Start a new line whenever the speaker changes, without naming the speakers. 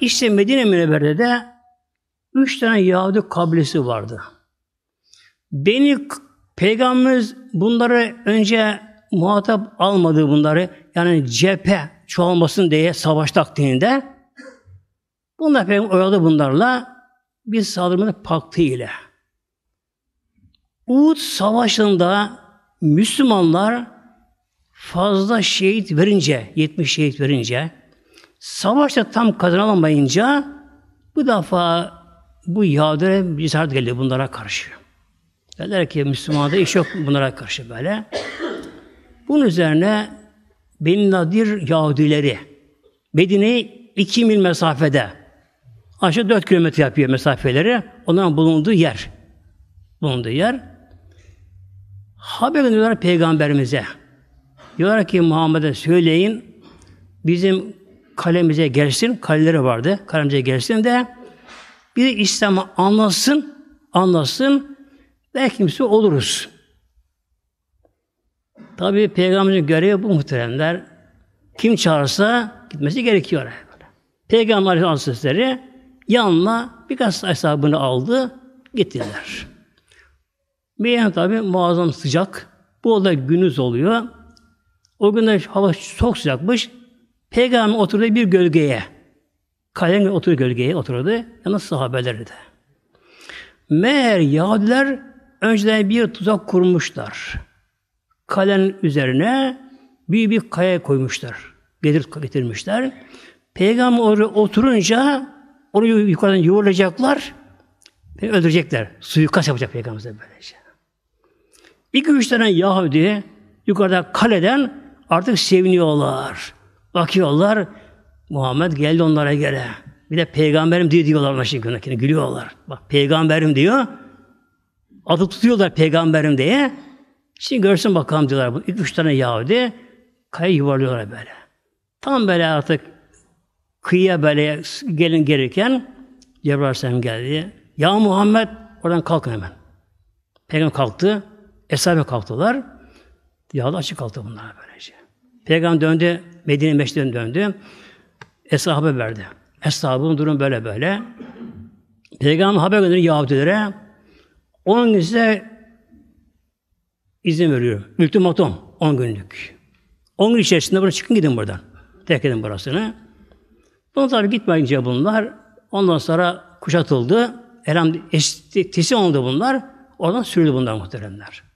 işte Medine Münevvere'de üç tane Yahudi kabilesi vardı. Beni Peygamberimiz bunları önce muhatap almadı bunları. Yani cephe çoğalmasın diye savaş taktiğinde bunlar Peygamber oyaladı bunlarla bir saldırmanın paktı ile. Uhud Savaşı'nda Müslümanlar fazla şehit verince, 70 şehit verince, savaşta tam kazanılamayınca bu defa bu Yahudi'ye bir cesaret geldi bunlara karşı. Derler ki Müslümanlarda iş yok bunlara karşı böyle. Bunun üzerine Beni Nadir Yahudileri Medine'ye iki mil mesafede aşağı dört kilometre yapıyor mesafeleri. Onların bulunduğu yer. Bulunduğu yer. Haber gönderiyorlar peygamberimize. Diyorlar ki Muhammed'e söyleyin bizim kalemize gelsin, kaleleri vardı, kalemize gelsin de bir İslam'ı anlasın, anlasın, belki kimse oluruz. Tabi Peygamberimizin görevi bu muhteremler. Kim çağırsa gitmesi gerekiyor. Peygamber Aleyhisselatü yanına birkaç hesabını aldı, gittiler. Meyen tabi muazzam sıcak. Bu olay günüz oluyor. O günde hava çok sıcakmış. Peygamber oturdu bir gölgeye. Kalenin oturdu gölgeye oturdu. Yalnız sahabeleri de. Meğer Yahudiler önceden bir tuzak kurmuşlar. Kalenin üzerine büyük bir kaya koymuşlar. Getir, getirmişler. Peygamber oraya oturunca onu yukarıdan yuvarlayacaklar öldürecekler. Suyu kas yapacak Peygamber'e böylece. İki üç tane Yahudi yukarıda kaleden artık seviniyorlar. Bakıyorlar. Muhammed geldi onlara göre. Bir de peygamberim diye diyorlar ona şimdi gülüyorlar. Bak peygamberim diyor. Adı tutuyorlar peygamberim diye. Şimdi görsün bakalım diyorlar. Bu üç tane Yahudi kaya yuvarlıyorlar böyle. Tam böyle artık kıyıya böyle gelin gelirken Cebrail Aleyhisselam geldi. Ya Muhammed oradan kalkın hemen. Peygamber kalktı. Eshabı kalktılar. Yağda açık kalktı bunlar böylece. Peygamber döndü. Medine Meşri'den döndü. Eshabı verdi. Eshabın durum böyle böyle. Peygamber haber gönderiyor Yahudilere. Onun gün size izin veriyor. Ultimatum 10 günlük. 10 gün içerisinde buradan çıkın gidin buradan. Terk edin burasını. Bunlar tabi gitmeyince bunlar ondan sonra kuşatıldı. Elham teslim oldu bunlar. Oradan sürüldü bunlar muhteremler.